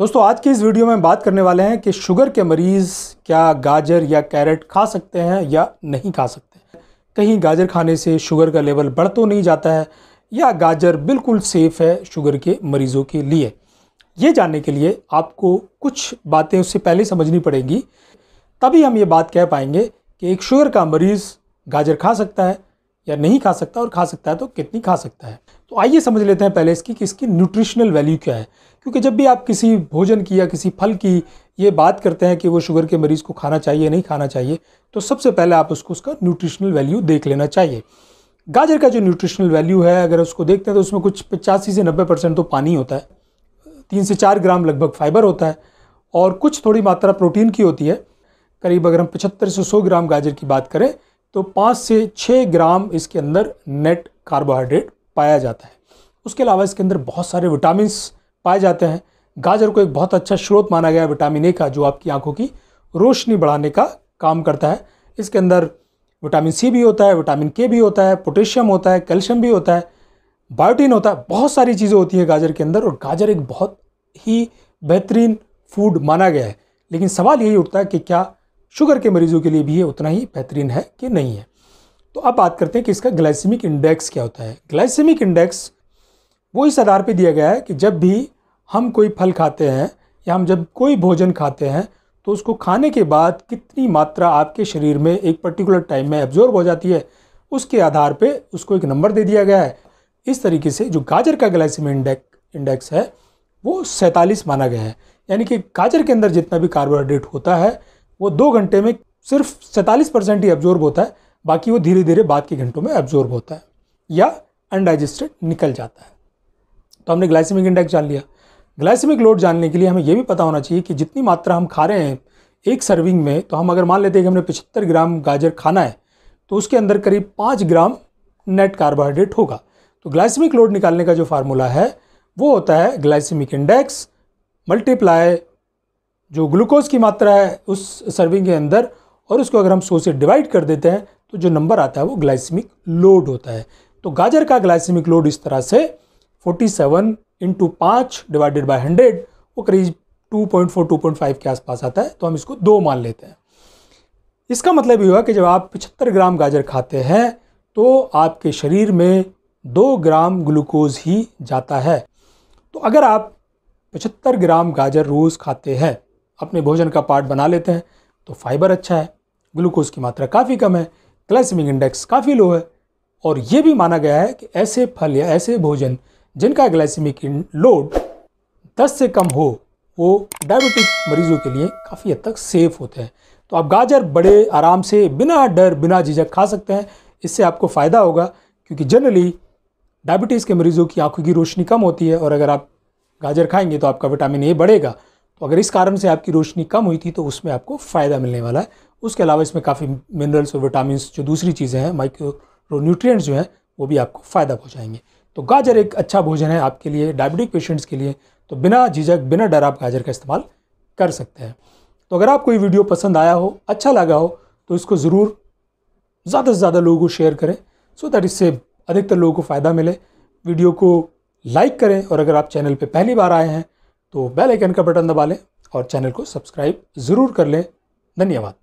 दोस्तों, आज की इस वीडियो में बात करने वाले हैं कि शुगर के मरीज़ क्या गाजर या कैरेट खा सकते हैं या नहीं खा सकते कहीं गाजर खाने से शुगर का लेवल बढ़ तो नहीं जाता है, या गाजर बिल्कुल सेफ़ है शुगर के मरीज़ों के लिए। ये जानने के लिए आपको कुछ बातें उससे पहले समझनी पड़ेगी, तभी हम ये बात कह पाएँगे कि एक शुगर का मरीज़ गाजर खा सकता है या नहीं खा सकता और खा सकता है तो कितनी खा सकता है? तो आइए समझ लेते हैं पहले इसकी कि इसकी न्यूट्रिशनल वैल्यू क्या है। क्योंकि जब भी आप किसी भोजन की या किसी फल की ये बात करते हैं कि वो शुगर के मरीज़ को खाना चाहिए, नहीं खाना चाहिए तो सबसे पहले आप उसको उसका न्यूट्रिशनल वैल्यू देख लेना चाहिए। गाजर का जो न्यूट्रिशनल वैल्यू है, अगर उसको देखते हैं तो उसमें कुछ पचासी से नब्बे परसेंट तो पानी होता है। तीन से चार ग्राम लगभग फाइबर होता है और कुछ थोड़ी मात्रा प्रोटीन की होती है। करीब अगर हम पचहत्तर से सौ ग्राम गाजर की बात करें तो पाँच से छः ग्राम इसके अंदर नेट कार्बोहाइड्रेट पाया जाता है। उसके अलावा इसके अंदर बहुत सारे विटामिन्स पाए जाते हैं। गाजर को एक बहुत अच्छा स्रोत माना गया है विटामिन ए का, जो आपकी आँखों की रोशनी बढ़ाने का काम करता है। इसके अंदर विटामिन सी भी होता है, विटामिन के भी होता है, पोटेशियम होता है, कैल्शियम भी होता है, बायोटीन होता है, बहुत सारी चीज़ें होती हैं गाजर के अंदर, और गाजर एक बहुत ही बेहतरीन फ़ूड माना गया है। लेकिन सवाल यही उठता है कि क्या शुगर के मरीजों के लिए भी ये उतना ही बेहतरीन है कि नहीं है। तो अब बात करते हैं कि इसका ग्लाइसेमिक इंडेक्स क्या होता है। ग्लाइसेमिक इंडेक्स वो इस आधार पर दिया गया है कि जब भी हम कोई फल खाते हैं या हम जब कोई भोजन खाते हैं तो उसको खाने के बाद कितनी मात्रा आपके शरीर में एक पर्टिकुलर टाइम में एब्जॉर्ब हो जाती है, उसके आधार पे उसको एक नंबर दे दिया गया है। इस तरीके से जो गाजर का ग्लाइसेमिक इंडेक्स इंडेक्स है, वो सैंतालीस माना गया है। यानी कि गाजर के अंदर जितना भी कार्बोहाइड्रेट होता है वो दो घंटे में सिर्फ़ सैंतालीस परसेंट ही एब्जॉर्ब होता है, बाकी वो धीरे धीरे बाद के घंटों में एब्जॉर्ब होता है या अनडाइजेस्टेड निकल जाता है। तो हमने ग्लाइसेमिक इंडेक्स जान लिया। ग्लाइसेमिक लोड जानने के लिए हमें यह भी पता होना चाहिए कि जितनी मात्रा हम खा रहे हैं एक सर्विंग में तो हम अगर मान लेते हैं कि हमने पचहत्तर ग्राम गाजर खाना है तो उसके अंदर करीब पाँच ग्राम नेट कार्बोहाइड्रेट होगा। तो ग्लाइसेमिक लोड निकालने का जो फार्मूला है, वो होता है ग्लाइसेमिक इंडेक्स मल्टीप्लाई जो ग्लूकोज की मात्रा है उस सर्विंग के अंदर और उसको अगर हम सौ से डिवाइड कर देते हैं तो जो नंबर आता है वो ग्लाइसमिक लोड होता है। तो गाजर का ग्लाइसमिक लोड इस तरह से 47 सेवन इंटू पाँच डिवाइडेड बाई हंड्रेड वो करीब 2.4 2.5 के आसपास आता है तो हम इसको दो मान लेते हैं। इसका मतलब ये हुआ कि जब आप पचहत्तर ग्राम गाजर खाते हैं तो आपके शरीर में दो ग्राम ग्लूकोज ही जाता है। तो अगर आप पचहत्तर ग्राम गाजर रोज़ खाते हैं अपने भोजन का पार्ट बना लेते हैं तो फाइबर अच्छा है, ग्लूकोज की मात्रा काफ़ी कम है, ग्लाइसेमिक इंडेक्स काफ़ी लो है, और ये भी माना गया है कि ऐसे फल या ऐसे भोजन जिनका ग्लाइसेमिक लोड 10 से कम हो, वो डायबिटिक मरीजों के लिए काफ़ी हद तक सेफ़ होते हैं। तो आप गाजर बड़े आराम से बिना डर, बिना झिझक खा सकते हैं, इससे आपको फ़ायदा होगा, क्योंकि जनरली डायबिटीज़ के मरीज़ों की आँखों की रोशनी कम होती है, और अगर आप गाजर खाएँगे तो आपका विटामिन ए बढ़ेगा। तो अगर इस कारण से आपकी रोशनी कम हुई थी तो उसमें आपको फ़ायदा मिलने वाला है। उसके अलावा इसमें काफ़ी मिनरल्स और विटामिन जो दूसरी चीज़ें हैं माइक्रो न्यूट्रिएंट्स जो हैं, वो भी आपको फ़ायदा पहुँचाएँगे। तो गाजर एक अच्छा भोजन है आपके लिए डायबिटिक पेशेंट्स के लिए। तो बिना झिझक, बिना डर आप गाजर का इस्तेमाल कर सकते हैं। तो अगर आपको ये वीडियो पसंद आया हो अच्छा लगा हो तो इसको ज़रूर ज़्यादा से ज़्यादा लोगों को शेयर करें सो दैट इससे अधिकतर लोगों को फ़ायदा मिले। वीडियो को लाइक करें, और अगर आप चैनल पे पहली बार आए हैं तो बेल आइकन का बटन दबा लें और चैनल को सब्सक्राइब ज़रूर कर लें। धन्यवाद।